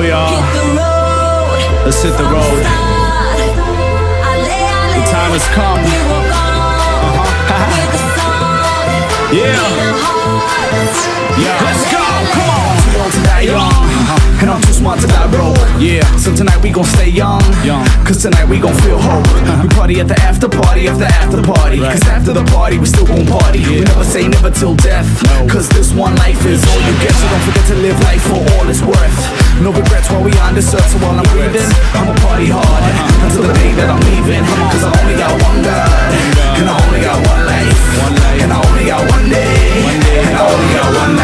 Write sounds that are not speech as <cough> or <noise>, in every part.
go, y'all. Hit the road. Let's hit the road. start. Ale, ale. The time has come. We walk on <laughs> with the song Yeah. in our hearts. Yeah. Let's go, come on. Too old to die young, and I'm too smart to die broke. Yeah. So tonight we gon' stay young, Young. Cause tonight we gon' feel hope. Uh-huh. We party at the after party, after after party. Cause after the party, we still gon' party. We never say never till death. Cause this one life is all you get. So don't forget to live life for all it's worth. No regrets while we on this earth. So while I'm breathing, I'ma party hard uh-huh. until the day that I'm leaving. Cause I only got one God, and I only got one life, and I only got one day, One day. and I only got one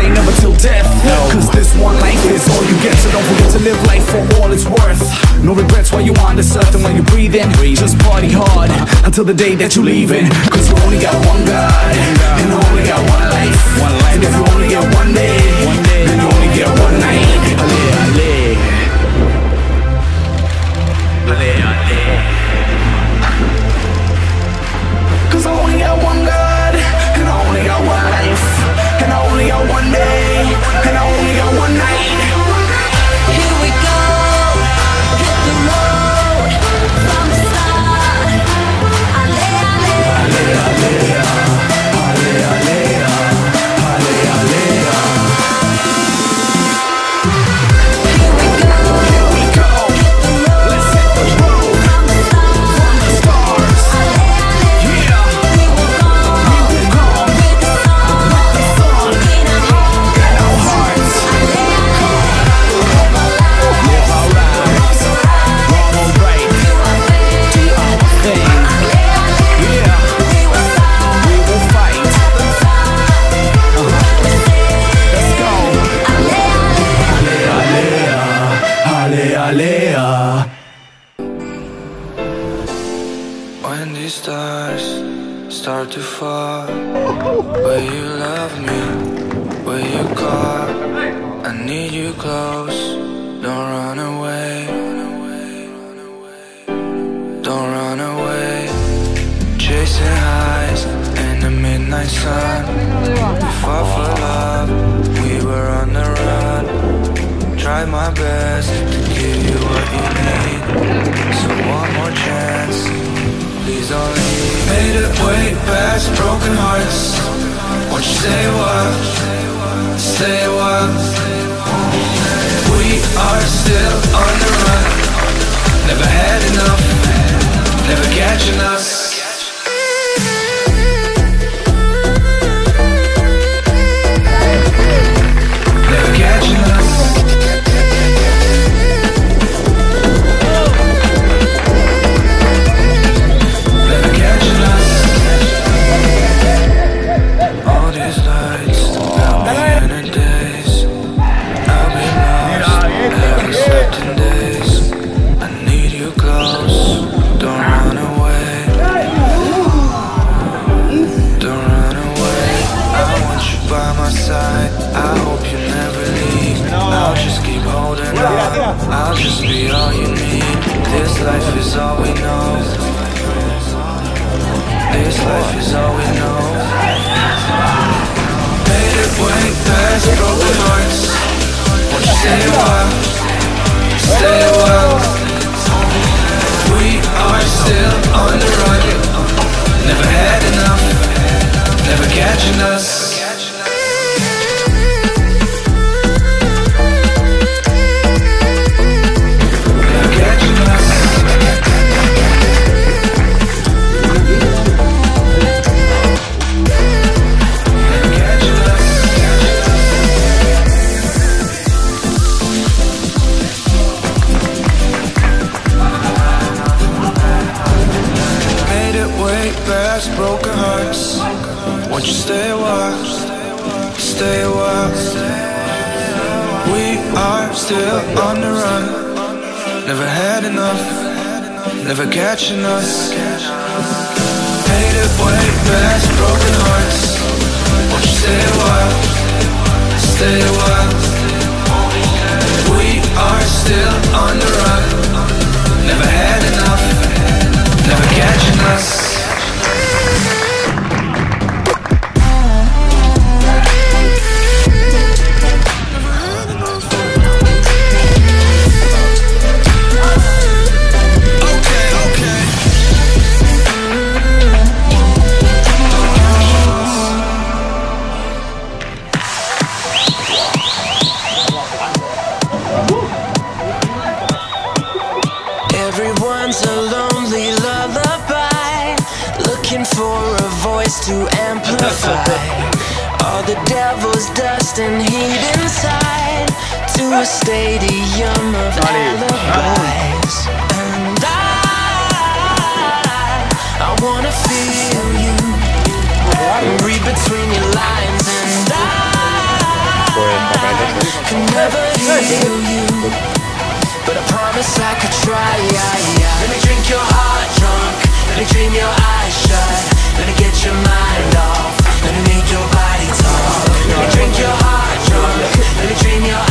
say never till death. Cause this one life is all you get. So don't forget to live life for all it's worth. No regrets while you're on this earth and when you're breathing. Just party hard until the day that you're leaving. Cause you only got one God, and you only got one life. One life. And if you only get one day, One day. then you only get one night. Start to fall, will you love me? Will you call? I need you close. Don't run away. Don't run away. Chasing highs in the midnight sun. We fought for love. We were on the run. Tried my best to give you what you need. So one more chance. Please don't. Made it way past broken hearts. Won't you while? Stay a while. We are still on the run. Never had enough. Never catching us. We know. This life is all we know. Made it way past broken hearts. Won't you stay a while? Stay a while. We are still on the run. Never had enough. Never catching us. Won't you stay a while? Stay a while. We are still on the run. Never had enough. Never catching us. Faded way past broken hearts. Won't you stay a while? Stay a while. We are still on the run. Never had enough. Never catching us. Looking for a voice to amplify <laughs> all the devil's dust and heat inside to a stadium of alibis. And I, I wanna feel you, read between your lines, and I can never heal you. But I promise I could try. Let me drink your heart. Let me dream your eyes shut. Let me get your mind off. Let me make your body talk. Let me drink your heart drunk. Let me dream your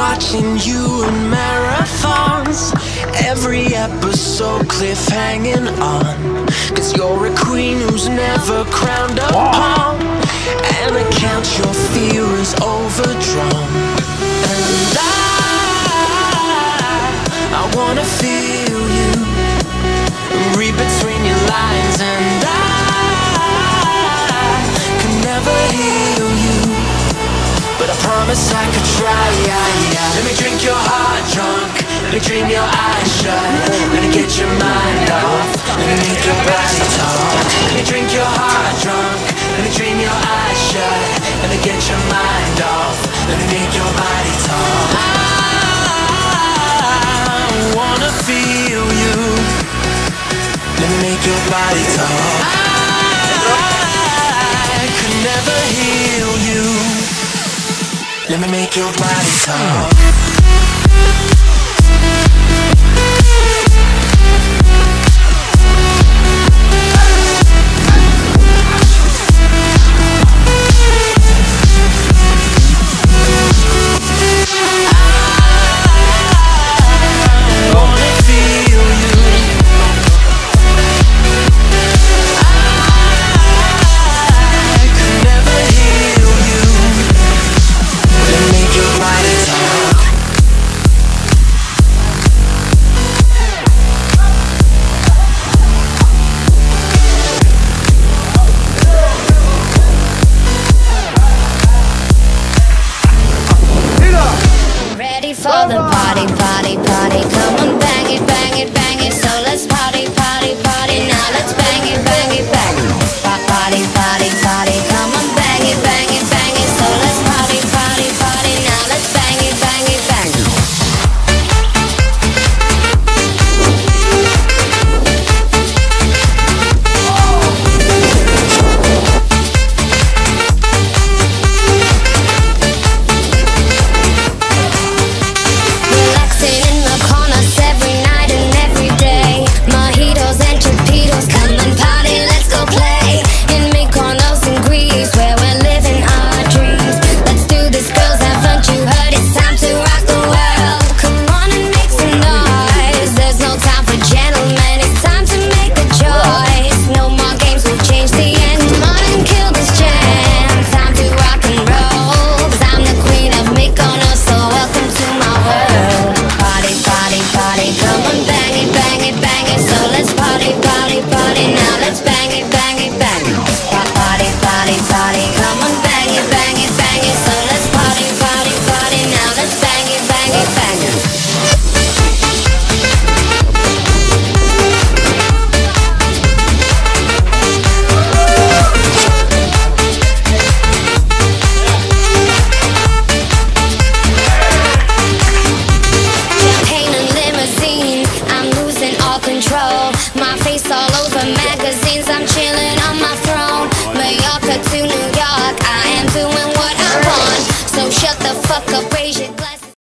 watching you in marathons. Every episode cliff hanging on. Cause you're a queen who's never crowned upon. And I count your fear is overdrawn. And I, I wanna feel promise I could try. Let me drink your heart drunk. Let me dream your eyes shut. Let me get your mind off. Let me make your body talk. Let me drink your heart drunk. Let me dream your eyes shut. Let me get your mind off. Let me Let me make your body talk. southern party, party, party.